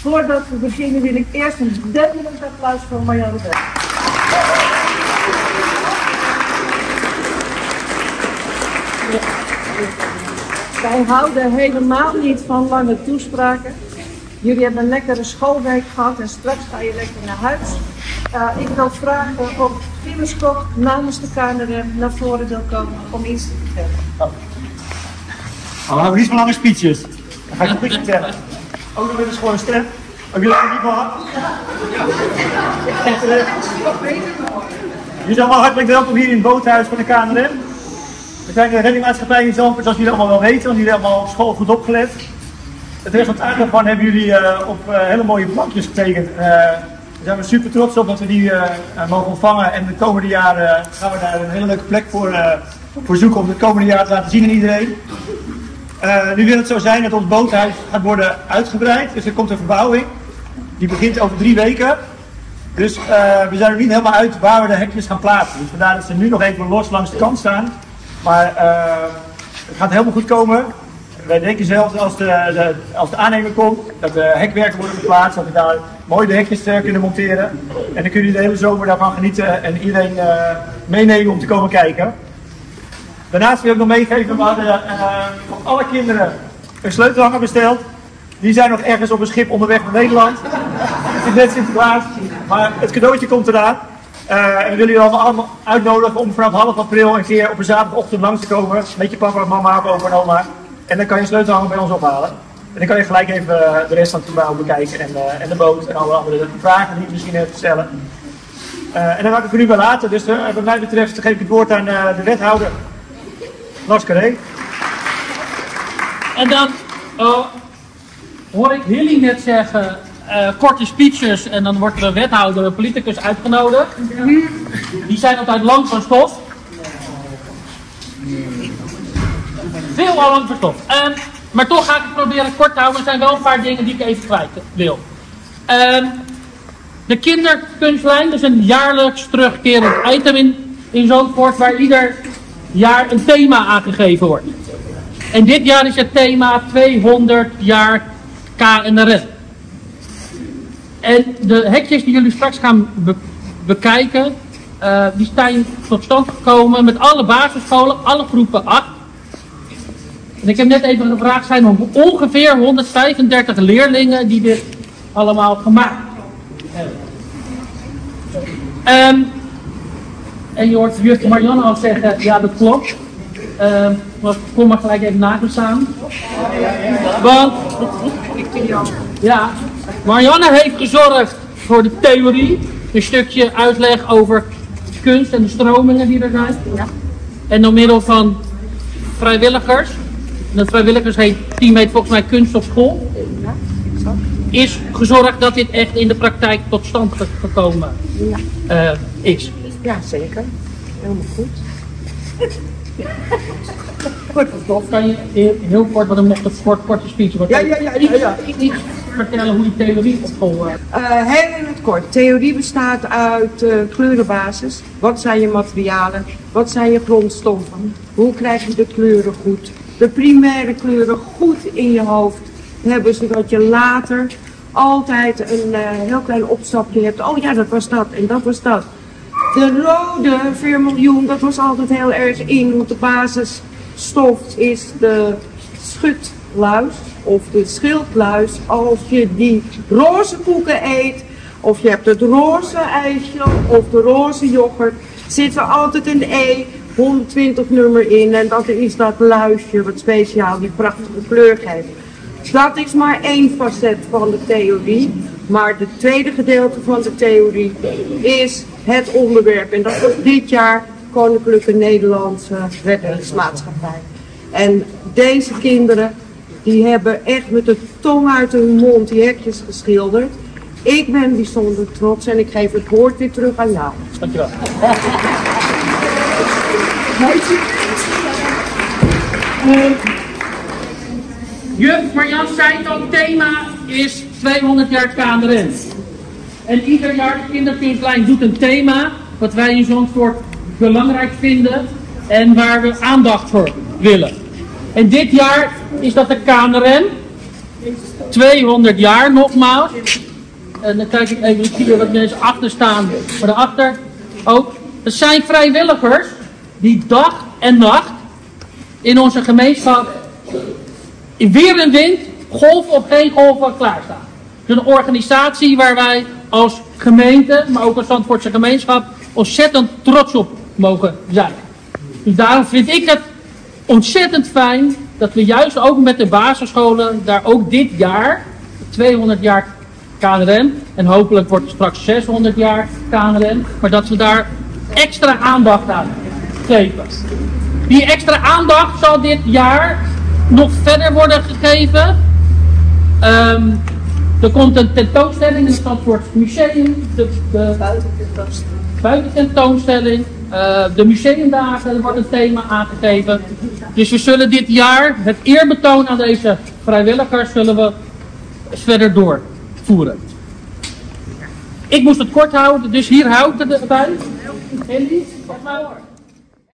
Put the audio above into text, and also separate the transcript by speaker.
Speaker 1: Voordat we beginnen wil ik eerst een denderend applaus voor Marianne Berg. Wij houden helemaal niet van lange toespraken. Jullie hebben een lekkere schoolweek gehad en straks ga je lekker naar huis. Uh, ik wil vragen of Phyllis Kok namens de KNRM naar voren wil komen om iets te vertellen.
Speaker 2: Oh. We hebben niet zo lange speeches. Dan ga ik nog iets vertellen. Ook nog eens gewoon een stem. Heb jullie er niet van gehad? Ja. Jullie zijn allemaal hartelijk welkom hier in het boothuis van de KNRM. We zijn de reddingmaatschappij in Zandvoort, zoals jullie allemaal wel weten, want jullie hebben allemaal op school goed opgelet. Het resultaat daarvan hebben jullie uh, op uh, hele mooie plankjes getekend. Uh, daar zijn we super trots op dat we die mogen ontvangen. En de komende jaren gaan we daar een hele leuke plek voor, voor zoeken om het komende jaar te laten zien aan iedereen. Nu wil het zo zijn dat ons boothuis gaat worden uitgebreid. Dus er komt een verbouwing. Die begint over drie weken. Dus we zijn er niet helemaal uit waar we de hekjes gaan plaatsen. Dus vandaar dat ze nu nog even los langs de kant staan. Maar het gaat helemaal goed komen wij denken zelfs als de, de, als de aannemer komt, dat de hekwerken worden geplaatst, dat we daar mooi de hekjes kunnen monteren. En dan kunnen jullie de hele zomer daarvan genieten en iedereen meenemen om te komen kijken. Daarnaast wil ik nog meegeven, we hadden uh, voor alle kinderen een sleutelhanger besteld. Die zijn nog ergens op een schip onderweg naar Nederland. Het is net Sinterklaas, maar het cadeautje komt eraan. Uh, en we willen jullie allemaal uitnodigen om vanaf half april een keer op een zaterdagochtend langs te komen. Met je papa, mama, opa en oma. En dan kan je sleutelhanger bij ons ophalen. En dan kan je gelijk even eh, de rest van het gebouw bekijken en, en de boot en alle andere vragen die je misschien hebt te stellen. En dan ga ik het nu wel laten. Dus wat mij betreft geef ik het woord aan de wethouder, Lars Carré.
Speaker 3: En dan oh, hoor ik Hilly net zeggen, korte speeches en dan wordt er een wethouder, een politicus uitgenodigd. Die zijn altijd lang van stof. veel al lang verstopt. Um, maar toch ga ik het proberen kort te houden. Er zijn wel een paar dingen die ik even kwijt wil. Um, de kinderkunstlijn, is een jaarlijks terugkerend item in, in Zandvoort, waar ieder jaar een thema aangegeven wordt. En dit jaar is het thema 200 jaar KNRM. En de hekjes die jullie straks gaan be bekijken, uh, die zijn tot stand gekomen met alle basisscholen, alle groepen 8. En ik heb net even gevraagd, zijn er ongeveer 135 leerlingen die dit allemaal gemaakt hebben. Um, en je hoort juf Marianne al zeggen, ja dat klopt. Um, maar kom maar gelijk even naast me staan. Want, ja, Marianne heeft gezorgd voor de theorie. Een stukje uitleg over kunst en de stromingen die er zijn. Ja. En door middel van vrijwilligers de vrijwilligers heet team heet volgens mij kunst op school. Is gezorgd dat dit echt in de praktijk tot stand gekomen ja. Uh, is.
Speaker 1: Ja, zeker. Helemaal goed.
Speaker 3: Goed, kan je heel kort, want dan mocht het kort, korte speech worden.
Speaker 1: Ja, ja, ja. ja,
Speaker 3: Iets vertellen hoe die theorie op school
Speaker 1: werkt? Uh, heel in het kort. Theorie bestaat uit uh, kleurenbasis. Wat zijn je materialen? Wat zijn je grondstoffen? Hoe krijg je de kleuren goed? de primaire kleuren goed in je hoofd hebben, zodat je later altijd een uh, heel klein opstapje hebt. Oh ja, dat was dat en dat was dat. De rode vermiljoen, dat was altijd heel erg in, want de basisstof is de schutluis of de schildluis. Als je die roze koeken eet, of je hebt het roze ijsje of de roze yoghurt, zit er altijd een E 120 nummer in en dat is dat luisje wat speciaal die prachtige kleur geeft. Dat is maar één facet van de theorie, maar het tweede gedeelte van de theorie is het onderwerp. En dat was dit jaar Koninklijke Nederlandse Reddingsmaatschappij. En deze kinderen, die hebben echt met de tong uit hun mond die hekjes geschilderd. Ik ben bijzonder trots en ik geef het woord weer terug aan jou.
Speaker 3: Dankjewel. Uh, Juf Marjan zei het al, thema is 200 jaar KNRM. En ieder jaar de kinderkunstlijn doet een thema wat wij in Zandvoort belangrijk vinden en waar we aandacht voor willen. En dit jaar is dat de KNRM. 200 jaar nogmaals. En dan kijk ik even, ik zie wat mensen achter staan. Maar daarachter ook. Er zijn vrijwilligers die dag en nacht in onze gemeenschap in weer en wind, golf of geen golf, klaarstaan. Een organisatie waar wij als gemeente, maar ook als Zandvoortse gemeenschap, ontzettend trots op mogen zijn. Dus daarom vind ik het ontzettend fijn dat we juist ook met de basisscholen daar ook dit jaar, 200 jaar KNRM, en hopelijk wordt het straks 600 jaar KNRM, maar dat we daar extra aandacht aan geven. Die extra aandacht zal dit jaar nog verder worden gegeven. Ehm, er komt een tentoonstelling in het Zandvoort Museum. De, de buitententoonstelling. Uh, de museumdagen, er wordt een thema aangegeven. Dus we zullen dit jaar het eerbetoon aan deze vrijwilligers zullen we verder doorvoeren. Ik moest het kort houden, dus hier houdt het erbij. Andy, wat maar.